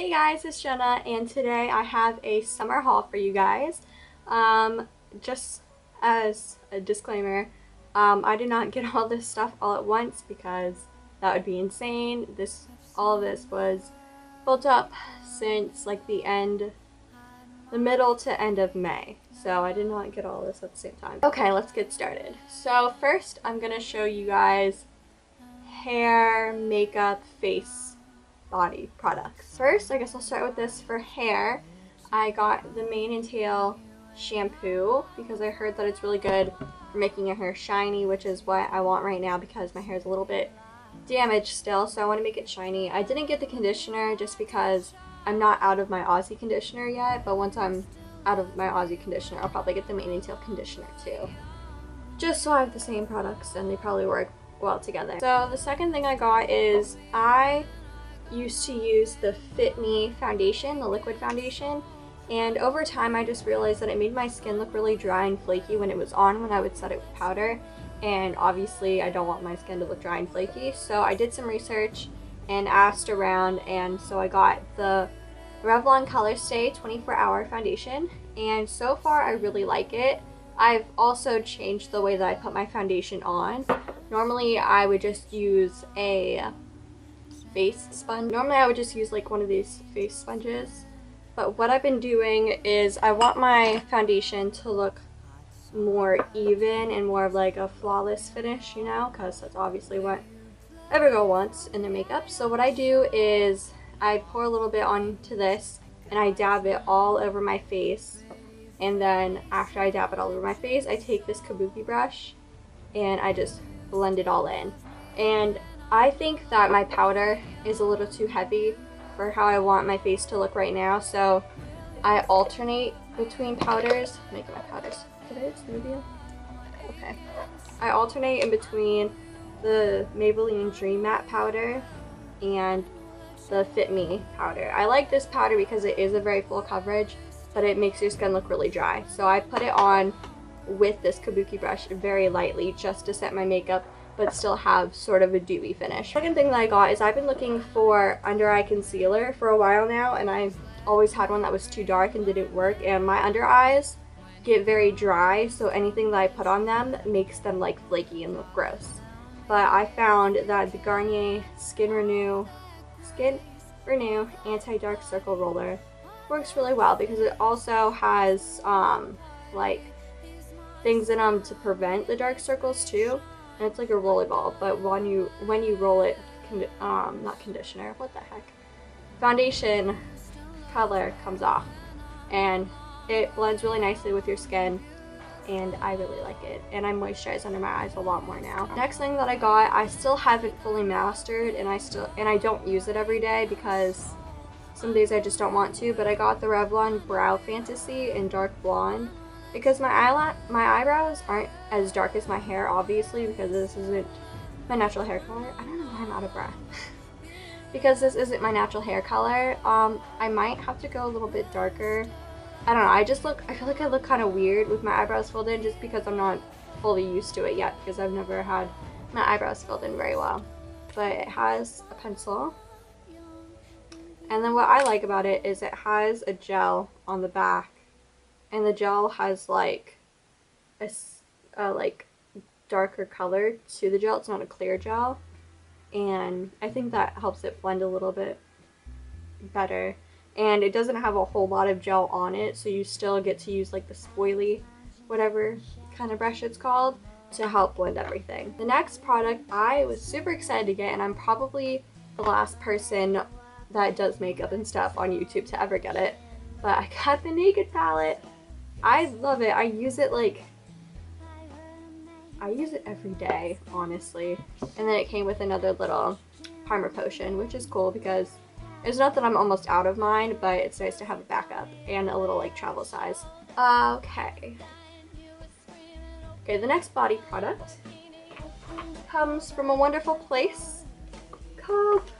Hey guys, it's Jenna and today I have a summer haul for you guys. Um, just as a disclaimer, um, I did not get all this stuff all at once because that would be insane. This, all of this was built up since like the end, the middle to end of May. So I did not get all this at the same time. Okay, let's get started. So first I'm going to show you guys hair, makeup, face, body products. First, I guess I'll start with this for hair. I got the Mane and Tail shampoo because I heard that it's really good for making your hair shiny, which is what I want right now because my hair is a little bit damaged still, so I want to make it shiny. I didn't get the conditioner just because I'm not out of my Aussie conditioner yet, but once I'm out of my Aussie conditioner, I'll probably get the Mane and Tail conditioner too. Just so I have the same products and they probably work well together. So the second thing I got is I used to use the Fit Me foundation, the liquid foundation, and over time I just realized that it made my skin look really dry and flaky when it was on when I would set it with powder. And obviously I don't want my skin to look dry and flaky, so I did some research and asked around and so I got the Revlon Colorstay 24 Hour Foundation and so far I really like it. I've also changed the way that I put my foundation on. Normally I would just use a face sponge. Normally I would just use like one of these face sponges. But what I've been doing is I want my foundation to look more even and more of like a flawless finish, you know, because that's obviously what every girl wants in their makeup. So what I do is I pour a little bit onto this and I dab it all over my face. And then after I dab it all over my face, I take this kabuki brush and I just blend it all in. And I think that my powder is a little too heavy for how I want my face to look right now, so I alternate between powders. Make my powders. Smoothie? Okay. I alternate in between the Maybelline Dream Matte powder and the Fit Me powder. I like this powder because it is a very full coverage, but it makes your skin look really dry. So I put it on with this kabuki brush very lightly just to set my makeup but still have sort of a dewy finish. Second thing that I got is I've been looking for under eye concealer for a while now and I've always had one that was too dark and didn't work and my under eyes get very dry so anything that I put on them makes them like flaky and look gross. But I found that the Garnier Skin Renew Skin Renew Anti-Dark Circle Roller works really well because it also has um, like things in them to prevent the dark circles too and it's like a rollerball, but when you when you roll it, um, not conditioner, what the heck, foundation color comes off, and it blends really nicely with your skin, and I really like it, and I moisturize under my eyes a lot more now. Next thing that I got, I still haven't fully mastered, and I still and I don't use it every day because some days I just don't want to, but I got the Revlon Brow Fantasy in dark blonde because my eyeline, my eyebrows aren't as dark as my hair, obviously, because this isn't my natural hair color. I don't know why I'm out of breath. because this isn't my natural hair color, um, I might have to go a little bit darker. I don't know, I just look, I feel like I look kind of weird with my eyebrows filled in just because I'm not fully used to it yet because I've never had my eyebrows filled in very well. But it has a pencil. And then what I like about it is it has a gel on the back and the gel has like a, like darker color to the gel. It's not a clear gel. And I think that helps it blend a little bit better. And it doesn't have a whole lot of gel on it, so you still get to use like the spoily, whatever kind of brush it's called, to help blend everything. The next product I was super excited to get, and I'm probably the last person that does makeup and stuff on YouTube to ever get it, but I got the Naked palette I love it. I use it like I use it every day, honestly. And then it came with another little primer potion, which is cool because it's not that I'm almost out of mine, but it's nice to have a backup and a little like travel size. Okay. Okay, the next body product comes from a wonderful place called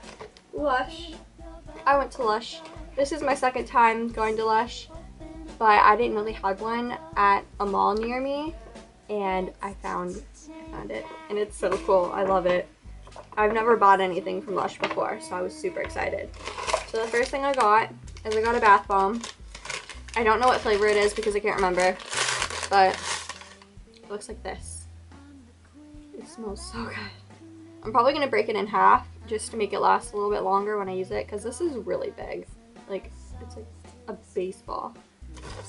Lush. I went to Lush. This is my second time going to Lush but I didn't really have one at a mall near me and I found I found it and it's so cool. I love it. I've never bought anything from Lush before, so I was super excited. So the first thing I got is I got a bath bomb. I don't know what flavor it is because I can't remember, but it looks like this. It smells so good. I'm probably going to break it in half just to make it last a little bit longer when I use it because this is really big. Like, it's like a baseball.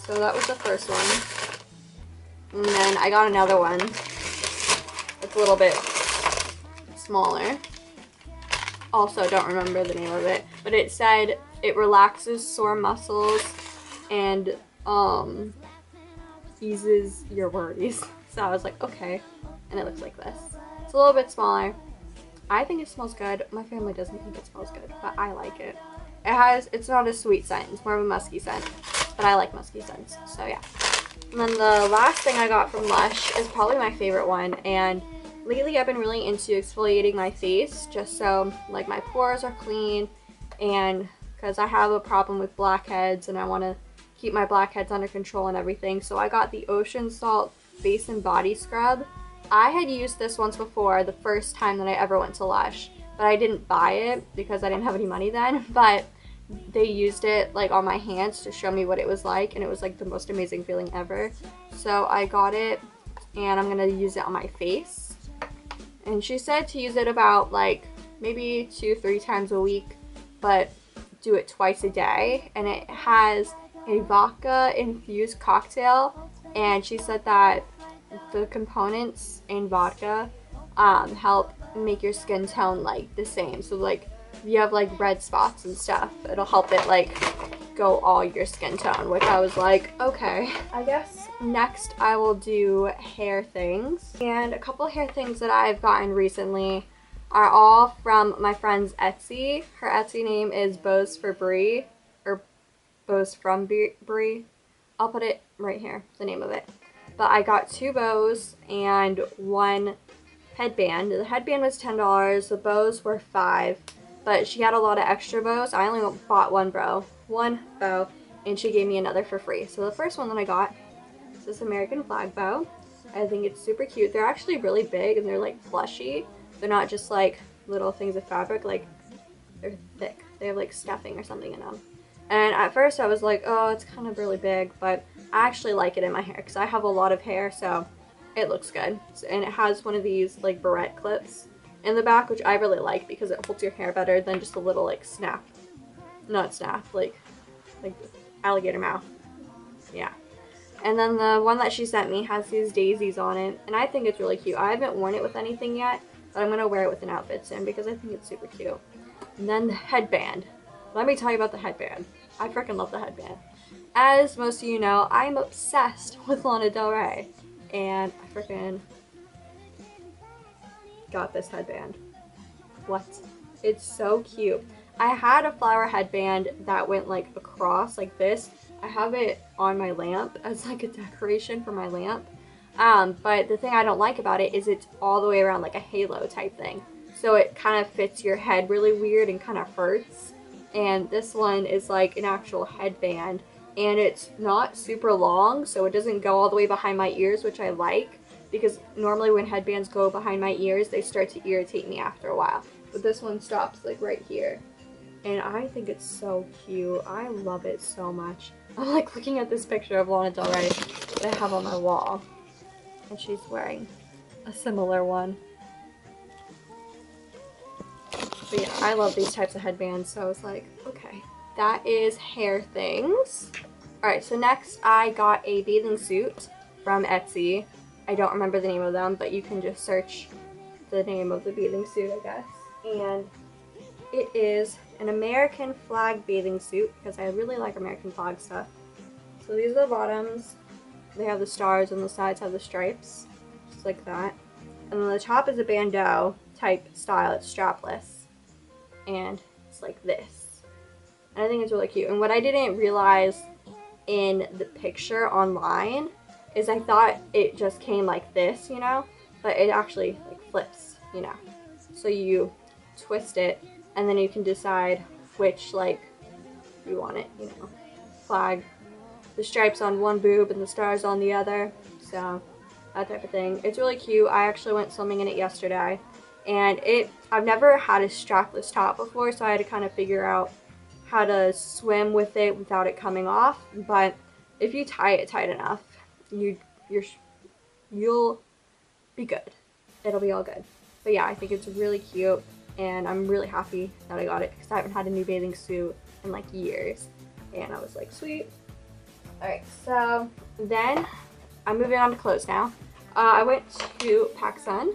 So that was the first one. And then I got another one. It's a little bit smaller. Also, don't remember the name of it. But it said it relaxes sore muscles and um, eases your worries. So I was like, okay. And it looks like this. It's a little bit smaller. I think it smells good. My family doesn't think it smells good, but I like it. It has, it's not a sweet scent. It's more of a musky scent, but I like musky scents. So yeah. And then the last thing I got from Lush is probably my favorite one. And lately I've been really into exfoliating my face just so like my pores are clean and because I have a problem with blackheads and I want to keep my blackheads under control and everything. So I got the Ocean Salt Face and Body Scrub. I had used this once before the first time that I ever went to Lush, but I didn't buy it because I didn't have any money then, but they used it like on my hands to show me what it was like and it was like the most amazing feeling ever. So I got it and I'm gonna use it on my face. And she said to use it about like maybe two, three times a week, but do it twice a day. And it has a vodka infused cocktail and she said that the components in vodka um, help make your skin tone like the same so like if you have like red spots and stuff it'll help it like go all your skin tone which I was like okay I guess next I will do hair things and a couple hair things that I've gotten recently are all from my friend's Etsy her Etsy name is Bows for Bree or bows from Bree. I'll put it right here, the name of it. But I got two bows and one headband. The headband was $10, the bows were 5 but she had a lot of extra bows. I only bought one bow, one bow, and she gave me another for free. So the first one that I got is this American flag bow. I think it's super cute. They're actually really big and they're like plushy. They're not just like little things of fabric, like they're thick. They have like stuffing or something in them. And at first I was like, oh, it's kind of really big, but I actually like it in my hair because I have a lot of hair, so it looks good. And it has one of these like barrette clips in the back, which I really like because it holds your hair better than just a little like snap. Not snap, like, like alligator mouth. Yeah. And then the one that she sent me has these daisies on it, and I think it's really cute. I haven't worn it with anything yet, but I'm going to wear it with an outfit soon because I think it's super cute. And then the headband. Let me tell you about the headband. I freaking love the headband. As most of you know, I'm obsessed with Lana Del Rey. And I freaking got this headband. What? It's so cute. I had a flower headband that went like across like this. I have it on my lamp as like a decoration for my lamp. Um, but the thing I don't like about it is it's all the way around like a halo type thing. So it kind of fits your head really weird and kind of hurts and this one is like an actual headband and it's not super long so it doesn't go all the way behind my ears which I like because normally when headbands go behind my ears they start to irritate me after a while but this one stops like right here and I think it's so cute I love it so much I'm like looking at this picture of Lana Del Rey that I have on my wall and she's wearing a similar one but yeah, I love these types of headbands, so I was like, okay. That is hair things. Alright, so next I got a bathing suit from Etsy. I don't remember the name of them, but you can just search the name of the bathing suit, I guess. And it is an American flag bathing suit, because I really like American flag stuff. So these are the bottoms. They have the stars, and the sides have the stripes, just like that. And then the top is a bandeau type style, it's strapless and it's like this. And I think it's really cute. And what I didn't realize in the picture online is I thought it just came like this, you know, but it actually like flips, you know. So you twist it and then you can decide which like you want it, you know, flag. The stripes on one boob and the stars on the other. So that type of thing. It's really cute. I actually went swimming in it yesterday and it I've never had a strapless top before so I had to kind of figure out how to swim with it without it coming off. But if you tie it tight enough, you you're you'll be good. It'll be all good. But yeah, I think it's really cute and I'm really happy that I got it because I haven't had a new bathing suit in like years. And I was like, sweet. Alright, so then I'm moving on to clothes now. Uh, I went to PacSun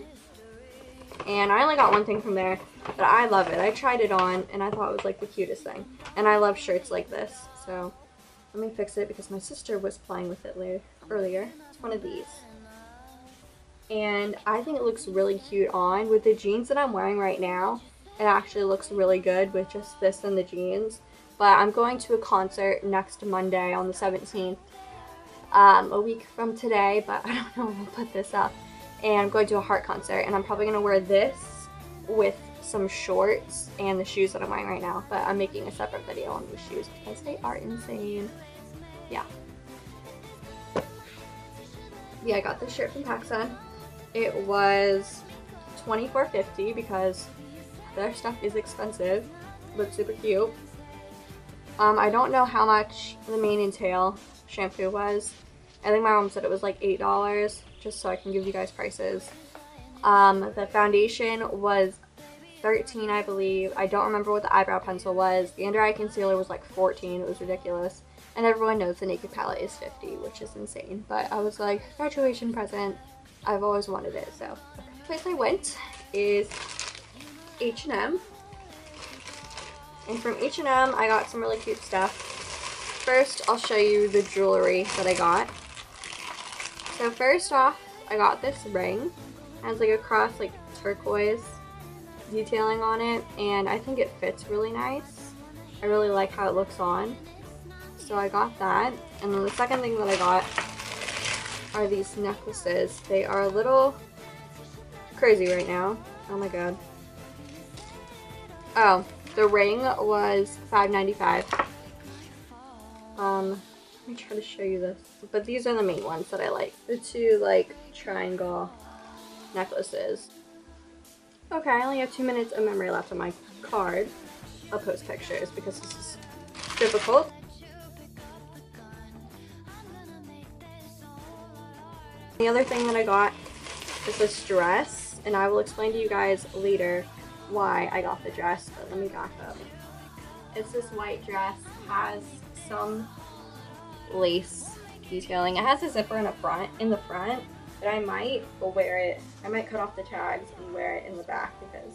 and I only got one thing from there, but I love it. I tried it on and I thought it was like the cutest thing. And I love shirts like this, so let me fix it because my sister was playing with it later, earlier. It's one of these. And I think it looks really cute on. With the jeans that I'm wearing right now, it actually looks really good with just this and the jeans. But I'm going to a concert next Monday on the 17th, um, a week from today, but I don't know when I'll put this up. And I'm going to a Heart concert, and I'm probably going to wear this with some shorts and the shoes that I'm wearing right now. But I'm making a separate video on these shoes because they are insane. Yeah. Yeah, I got this shirt from PacSun. It was $24.50 because their stuff is expensive, but super cute. Um, I don't know how much the mane and tail shampoo was. I think my mom said it was like $8, just so I can give you guys prices. Um, the foundation was 13 I believe. I don't remember what the eyebrow pencil was. The under eye concealer was like 14. It was ridiculous. And everyone knows the Naked palette is 50, which is insane. But I was like, graduation present. I've always wanted it, so. The place I went is H&M. And from H&M, I got some really cute stuff. First, I'll show you the jewelry that I got. So first off, I got this ring. It has like a cross like turquoise detailing on it, and I think it fits really nice. I really like how it looks on. So I got that. And then the second thing that I got are these necklaces. They are a little crazy right now. Oh my god. Oh, the ring was $5.95. Um, let me try to show you this. But these are the main ones that I like. The two, like, triangle necklaces. Okay, I only have two minutes of memory left on my card. I'll post pictures because this is difficult. The other thing that I got is this dress, and I will explain to you guys later why I got the dress, but let me back up. It's this white dress, has some lace detailing. It has a zipper in the front, in the front, but I might wear it. I might cut off the tags and wear it in the back because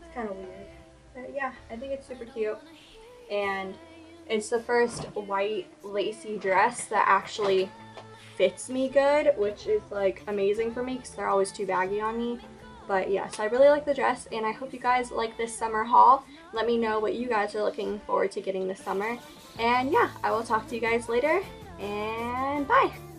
it's kind of weird. But yeah, I think it's super cute. And it's the first white lacy dress that actually fits me good, which is like amazing for me because they're always too baggy on me. But yeah, so I really like the dress and I hope you guys like this summer haul. Let me know what you guys are looking forward to getting this summer. And yeah, I will talk to you guys later and bye!